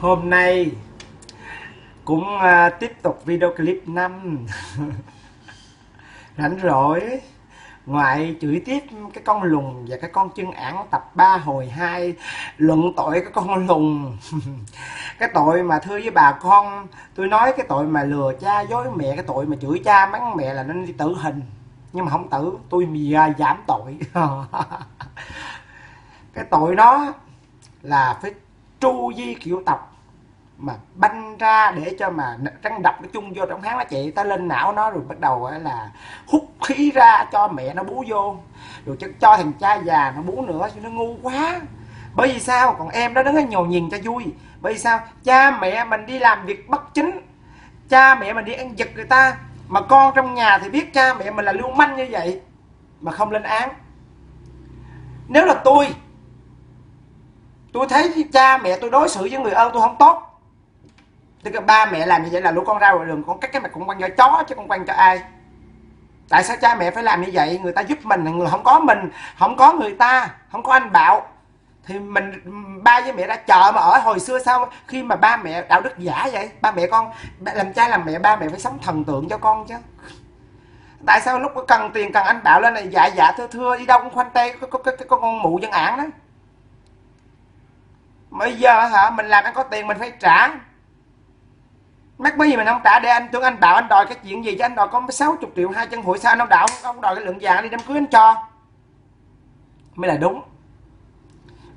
hôm nay cũng uh, tiếp tục video clip 5 rảnh rỗi ngoại chửi tiếp cái con lùng và cái con chân ảng tập 3 hồi 2 luận tội cái con lùng. Cái tội mà thưa với bà con tôi nói cái tội mà lừa cha dối mẹ cái tội mà chửi cha mắng mẹ là nên đi tử hình. Nhưng mà không tử tôi mì giảm tội. Cái tội đó là phải tru di kiểu tập mà banh ra để cho mà răng đập nó chung vô trong tháng nó chạy ta lên não nó rồi bắt đầu là hút khí ra cho mẹ nó bú vô. Rồi cho, cho thằng cha già nó bú nữa chứ nó ngu quá. Bởi vì sao? Còn em đó đứng ở nhồi nhìn cho vui. Bởi vì sao? Cha mẹ mình đi làm việc bất chính. Cha mẹ mình đi ăn giật người ta. Mà con trong nhà thì biết cha mẹ mình là lưu manh như vậy mà không lên án. Nếu là tôi tôi thấy cha mẹ tôi đối xử với người ơn tôi không tốt tức là ba mẹ làm như vậy là lũ con ra ngoài đường con cắt cái mặt cũng quăng cho chó chứ con quăng cho ai. Tại sao cha mẹ phải làm như vậy? Người ta giúp mình người không có mình không có người ta không có anh bảo. Thì mình ba với mẹ ra chợ mà ở hồi xưa sao? Khi mà ba mẹ đạo đức giả vậy ba mẹ con làm cha làm mẹ ba mẹ phải sống thần tượng cho con chứ. Tại sao lúc có cần tiền cần anh bảo lên này dạ dạ thưa thưa đi đâu cũng khoanh tay có, có, có, có con mụ dân ảng đó. Bây giờ hả mình làm ăn có tiền mình phải trả mắc mấy gì mình không trả để anh tưởng anh bảo anh đòi cái chuyện gì chứ? Anh đòi có 60 triệu, hai chân hụi sao? Anh không đạo ông đòi cái lượng vàng đi đám cưới anh cho. Mới là đúng.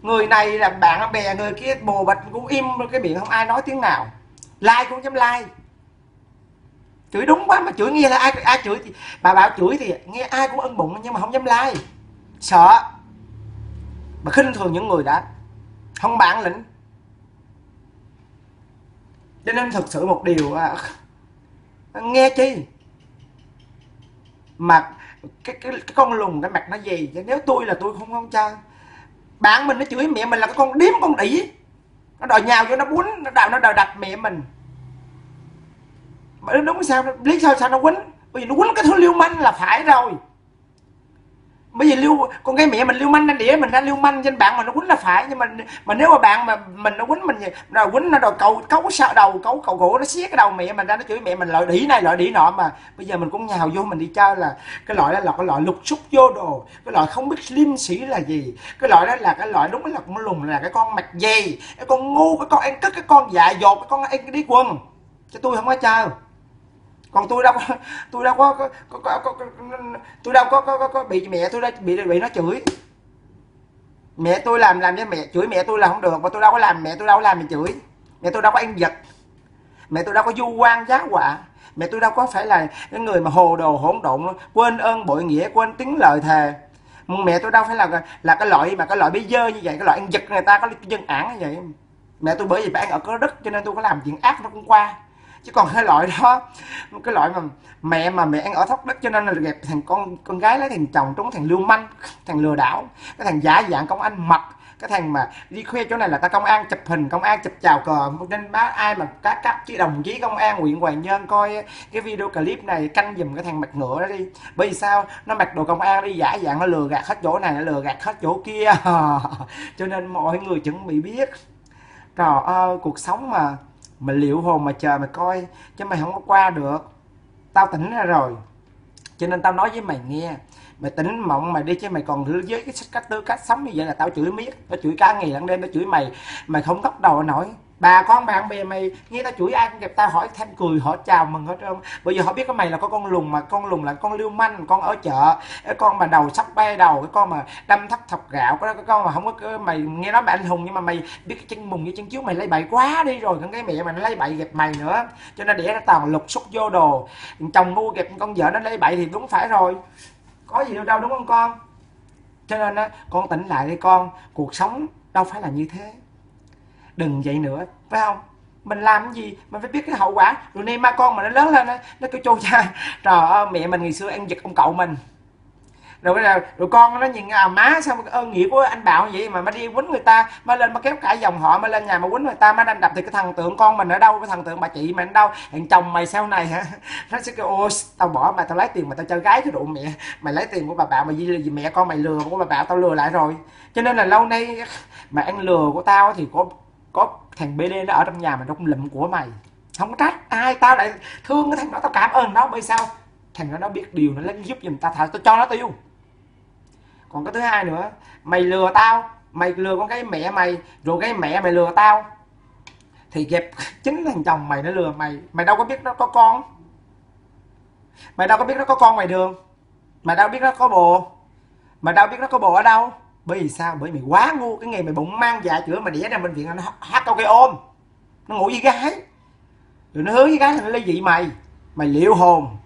Người này là bạn bè người kia, bồ bịch cũng im, cái miệng không ai nói tiếng nào. Like cũng dám like. Chửi đúng quá mà chửi nghe là ai ai chửi thì bà bảo chửi thì nghe ai cũng ân bụng nhưng mà không dám like. Sợ. Mà khinh thường những người đã. Không bản lĩnh cho nên thực sự một điều à, nghe chi? Mà cái, cái, cái con lùng cái mặt nó gì? Chứ nếu tôi là tôi không không chơi bạn mình nó chửi mẹ mình là cái con điếm con đỉ. Nó đòi nhào cho nó bún nó đào nó đòi đập mẹ mình. Mà đúng sao lý sao sao nó quýnh bởi vì nó quýnh cái thứ liêu manh là phải rồi bây giờ lưu, con cái mẹ mình lưu manh anh đĩa mình ra lưu manh trên bạn mà nó quýnh là phải. Nhưng mà mà nếu mà bạn mà mình nó quýnh mình rồi quýnh nó đòi cầu cấu sợ đầu, cấu cầu gỗ, nó xiết cái đầu mẹ mình ra, nó chửi mẹ mình loại đĩ này loại đĩ nọ mà. Bây giờ mình cũng nhào vô mình đi chơi là cái loại đó là cái loại lục xúc vô đồ. Cái loại không biết liêm sĩ là gì. Cái loại đó là cái loại đúng là con lùng là cái con mạch dây cái con ngu, cái con ăn cất, cái con dạ dột, cái con ăn đi quần. Cho tôi không có chơi còn tôi đâu có tôi đâu có, có, có, có, có, có tôi đâu có, có, có, có bị mẹ tôi đã bị bị nó chửi. Mẹ tôi làm làm cho mẹ chửi mẹ tôi là không được mà tôi đâu có làm mẹ tôi đâu có làm mẹ chửi. Mẹ tôi đâu có ăn giật mẹ tôi đâu có du quan giá quả mẹ tôi đâu có phải là cái người mà hồ đồ hỗn độn quên ơn bội nghĩa quên tiếng lời thề. Mẹ tôi đâu phải là là cái loại mà cái loại bây dơ như vậy cái loại ăn giật người ta có dân ản như vậy. Mẹ tôi bởi vì bạn ở có đất cho nên tôi có làm chuyện ác nó cũng qua chứ còn cái loại đó, cái loại mà mẹ mà mẹ ăn ở thóc đất cho nên là gặp thằng con con gái lấy thằng chồng trúng thằng lưu manh, thằng lừa đảo, cái thằng giả dạng công an mập cái thằng mà đi khoe chỗ này là ta công an chụp hình, công an chụp chào cờ nên bác ai mà các các chứ đồng chí công an huyện hoàng nhân coi cái video clip này, canh dùm cái thằng mặt ngựa đó đi. Bởi vì sao? Nó mặc đồ công an đi, giả dạng nó lừa gạt hết chỗ này, nó lừa gạt hết chỗ kia. Cho nên mọi người chuẩn bị biết. Trời ơi, cuộc sống mà mày liệu hồn mà chờ mày coi, chứ mày không có qua được. Tao tỉnh ra rồi. Cho nên tao nói với mày nghe, mày tỉnh mộng mày đi chứ mày còn với cái sách cách tư cách sống như vậy là tao chửi miết, tao chửi cả ngày lẫn đêm, tao chửi mày. Mày không góc đầu nổi bà con bạn bè mày nghe tao chửi ai cũng gặp tao hỏi thanh cười hỏi chào mừng hết trơn. Bây giờ họ biết cái mày là có con lùn mà con lùn là con lưu manh con ở chợ cái con mà đầu sắp bay đầu cái con mà đâm thắt thọc gạo cái, cái con mà không có mày nghe nói mày anh hùng nhưng mà mày biết cái chân mùng với chân chiếu mày lấy bậy quá đi rồi con cái mẹ mày nó lấy bậy gặp mày nữa. Cho nên để nó toàn lục xúc vô đồ chồng mua gặp con vợ nó lấy bậy thì đúng phải rồi. Có gì đâu đâu đúng không con? Cho nên á con tỉnh lại đi con cuộc sống đâu phải là như thế đừng vậy nữa phải không? Mình làm cái gì mình phải biết cái hậu quả. Rồi nay ma con mà nó lớn lên nó kêu chô cha trời ơi mẹ mình ngày xưa ăn giật ông cậu mình. Rồi bây giờ rồi con nó nhìn à má sao ơn nghĩa của anh bảo vậy mà má đi quýnh người ta má lên má kéo cả dòng họ má lên nhà mà quýnh người ta má đánh đập thì cái thằng tượng con mình ở đâu cái thằng tượng bà chị mình ở đâu? Thằng chồng mày sau này hả? Nó sẽ kêu ô tao bỏ mà tao lấy tiền mà tao chơi gái cái độ mẹ mày lấy tiền của bà bảo mà gì, gì mẹ con mày lừa của bà bảo tao lừa lại rồi. Cho nên là lâu nay mà ăn lừa của tao thì có có thằng bd nó ở trong nhà mà nó cũng lụm của mày. Không có trách ai, tao lại thương cái thằng đó, tao cảm ơn nó. Bởi sao? Thằng đó nó biết điều nó lấy giúp giùm tao thà tao cho nó tiêu. Còn cái thứ hai nữa, mày lừa tao, mày lừa con cái mẹ mày, rồi cái mẹ mày lừa tao. Thì kẹp chính thằng chồng mày nó lừa mày. Mày đâu có biết nó có con. Mày đâu có biết nó có con mày đường. Mày đâu biết nó có bồ. Mày đâu biết nó có bồ ở đâu bởi vì sao? Bởi mày quá ngu. Cái ngày mày bụng mang dạ chữa mà đẻ ra bệnh viện nó hát câu cây ôm. Nó ngủ với gái. Rồi nó hứa với gái là nó ly dị mày. Mày liệu hồn.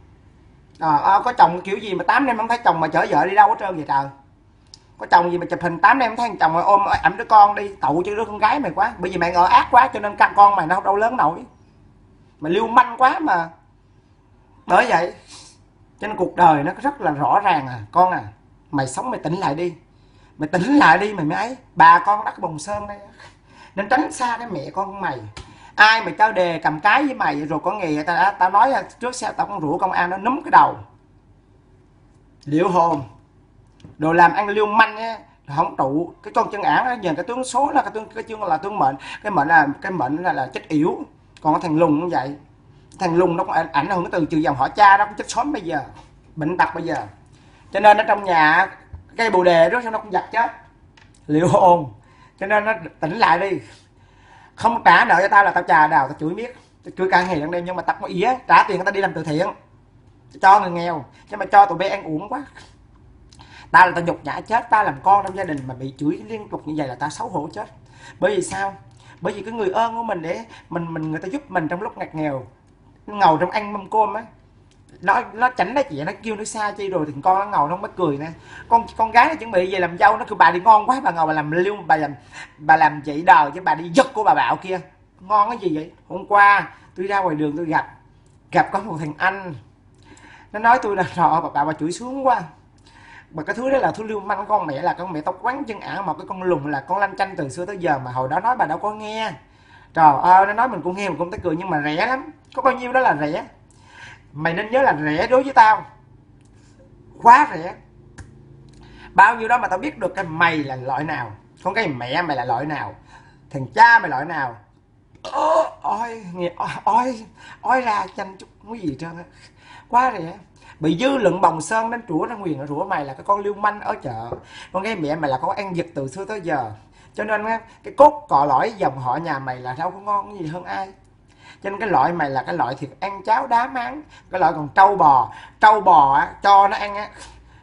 À, à, có chồng kiểu gì mà tám năm không thấy chồng mà chở vợ đi đâu hết trơn vậy trời? Có chồng gì mà chụp hình tám năm thấy chồng mà ôm ẩm đứa con đi tụ cho đứa con gái mày quá. Bởi vì mày ngờ ác quá cho nên căn con mày nó không đâu lớn nổi. Mày lưu manh quá mà. Bởi vậy cho nên cuộc đời nó rất là rõ ràng à. Con à mày sống mày tỉnh lại đi mày tỉnh lại đi, mày mới ấy. Bà con đất bồng sơn đây. Nên tránh xa cái mẹ con mày. Ai mà cho đề cầm cái với mày rồi có nghề, tao đã, tao nói à, trước xe tao con rủ công an nó núm cái đầu. Liệu hồn. Đồ làm ăn liêu manh á không trụ. Cái con chân ảng nhìn cái tướng số là cái tướng, cái chương là tướng mệnh. Cái mệnh là, cái mệnh là là chết yếu còn cái thằng lùng cũng vậy. Thằng lùng nó cũng ảnh hưởng từ trừ dòng họ cha, nó cũng chết sớm bây giờ. Bệnh tật bây giờ. Cho nên ở trong nhà cây bồ đề đó sao nó cũng giặt chết. Liệu hồn. Cho nên nó tỉnh lại đi. Không trả nợ cho tao là tao trà đào tao chửi miết. Tao chửi cả ngày đây nhưng mà tao có ý á trả tiền người ta đi làm từ thiện. Cho người nghèo chứ mà cho tụi bé ăn uống quá. Tao là tao nhục nhã chết tao làm con trong gia đình mà bị chửi liên tục như vậy là tao xấu hổ chết. Bởi vì sao? Bởi vì cái người ơn của mình để mình mình người ta giúp mình trong lúc ngặt nghèo ngầu trong ăn mâm cơm á nó nó tránh nó chị nó kêu nó xa chi rồi thì con nó ngồi nó mới cười nè. Con con gái nó chuẩn bị về làm dâu nó kêu bà đi ngon quá bà ngồi bà làm liêu bà làm bà làm chị đời chứ bà đi giật của bà bạo kia. Ngon cái gì vậy? Hôm qua tôi ra ngoài đường tôi gặp gặp có một thằng anh. Nó nói tôi là rọ bà bà, bà chửi xuống quá. Mà cái thứ đó là thứ lưu manh con mẹ là con mẹ tóc quán chân ả mà cái con lùng là con lanh chanh từ xưa tới giờ mà hồi đó nói bà đâu có nghe. Trời ơi nó nói mình cũng nghe mình cũng thấy cười nhưng mà rẻ lắm. Có bao nhiêu đó là rẻ mày nên nhớ là rẻ đối với tao. Quá rẻ. Bao nhiêu đó mà tao biết được cái mày là loại nào. Con cái mẹ mày là loại nào. Thằng cha mày loại nào. Ôi, nghe, ôi ôi ra chanh chút cái gì trơn á. Quá rẻ. Bị dư luận bồng sơn đến rủa ra nguyền, rủa mày là cái con lưu manh ở chợ. Con cái mẹ mày là con ăn giật từ xưa tới giờ. Cho nên cái cốt cọ lõi dòng họ nhà mày là đâu có ngon gì hơn ai cho nên cái loại mày là cái loại thịt ăn cháo đá máng, cái loại còn trâu bò. Trâu bò á, cho nó ăn á,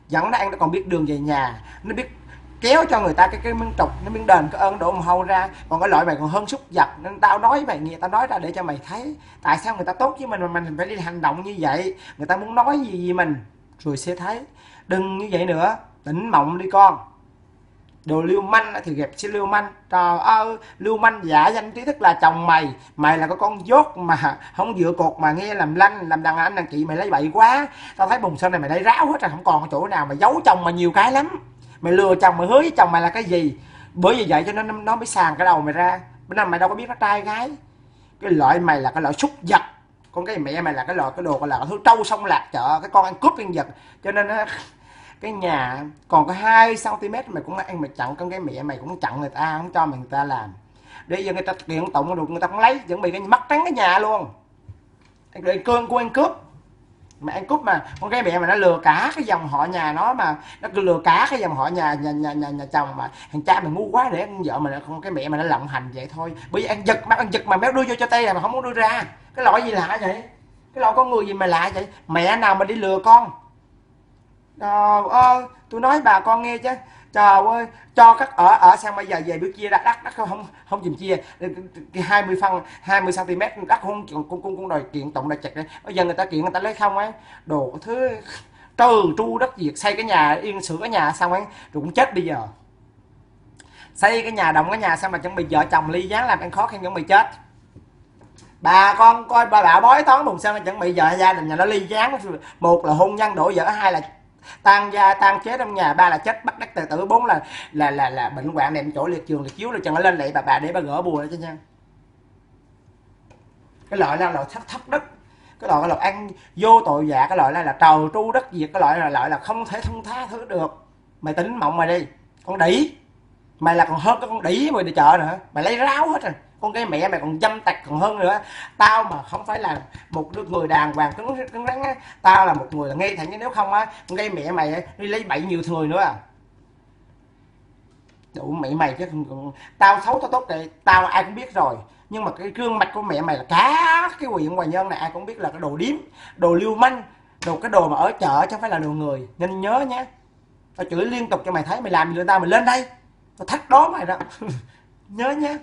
dẫn nó ăn, nó còn biết đường về nhà. Nó biết kéo cho người ta cái cái miếng trục nó miếng đền, cái ơn đổ mồ hôi ra. Còn cái loại mày còn hơn xúc vật, nên tao nói với mày nghe tao nói ra để cho mày thấy. Tại sao người ta tốt với mình mà mình phải đi hành động như vậy? Người ta muốn nói gì gì mình? Rồi sẽ thấy. Đừng như vậy nữa, tỉnh mộng đi con đồ lưu manh thì gặp sẽ lưu manh. Trời ơi, lưu manh giả danh trí thức là chồng mày. Mày là có con dốt mà không dựa cột mà nghe làm lanh, làm đàn anh, đàn chị mày lấy bậy quá. Tao thấy bùng sơn này mày lấy ráo hết rồi, không còn chỗ nào mà giấu chồng mà nhiều cái lắm. Mày lừa chồng, mày hứa với chồng mày là cái gì? Bởi vì vậy cho nên nó mới sàn cái đầu mày ra. Bữa nay mày đâu có biết nó trai gái. Cái loại mày là cái loại xúc vật. Con cái mẹ mày là cái loại, cái đồ gọi là cái thứ trâu sông lạc. Chợ cái con ăn cướp ăn vật. Cho nên cái nhà còn có hai cm mày cũng ăn mày chặn con cái mẹ mày cũng chặn người ta không cho mày người ta làm. Để giờ người ta kiện tụng được người ta cũng lấy chuẩn bị cái mắt trắng cái nhà luôn. Để cơn của anh cướp mà anh cướp mà con cái mẹ mà nó lừa cả cái dòng họ nhà nó mà nó cứ lừa cả cái dòng họ nhà nhà nhà nhà, nhà chồng mà. Thằng cha mày ngu quá để con vợ mà con cái mẹ mà nó lộng hành vậy thôi. Bởi vì ăn giật mà ăn giật mà béo đưa vô cho tay mà không muốn đưa ra. Cái loại gì lạ vậy? Cái loại con người gì mà lạ vậy? Mẹ nào mà đi lừa con? Trời ơi tôi nói bà con nghe chứ. Trời ơi, cho các ở ở sang bây giờ về bữa chia đất đất đất không không chìm chia 20 phân 20 cm đất không? Cũng cung cung đòi kiện tụng là chặt đấy. Bây giờ người ta kiện, người ta lấy không ấy. Đồ thứ trừ tru đất việc xây cái nhà, yên sửa cái nhà xong ấy, rồi cũng chết bây giờ. Xây cái nhà, đồng cái nhà xong mà chuẩn bị vợ chồng ly gián làm ăn khó khăn, chuẩn bị chết. Bà con coi bà bảo bói toán bùng sao chuẩn bị vợ gia đình nhà nó ly gián. Một là hôn nhân, đổ vợ, hai là tan gia tan chế trong nhà, ba là chết, bắt đắc tự tử, bốn là là là là bệnh hoạn nệm chỗ liệt giường, liệt chiếu, rồi chẳng lên lại bà bà để bà gỡ bùa ra cho nha. Cái loại là loại thấp thấp đất. Cái loại là ăn vô tội dạ cái loại là là trầu tru đất diệt, cái loại là loại là không thể thông tha thứ được. Mày tính mộng mày đi, con đỉ. Mày là còn hơn cái con đĩ mày đi chợ nữa. Mày lấy ráo hết rồi con cái mẹ mày còn dâm tặc còn hơn nữa. Tao mà không phải là một đứa người đàng hoàng cứng cứng rắn á, tao là một người là ngay thẳng chứ nếu không á, con cái mẹ mày đi lấy bậy nhiều người nữa à. Đủ mẹ mày chứ tao xấu tao tốt thì tao ai cũng biết rồi. Nhưng mà cái gương mặt của mẹ mày là cá cái quyện hoài nhân này ai cũng biết là cái đồ điếm, đồ lưu manh, đồ cái đồ mà ở chợ chứ không phải là đồ người. Nên nhớ nhé tao chửi liên tục cho mày thấy, mày làm gì lên tao mày lên đây, tao thách đố mày đó. Nhớ nhé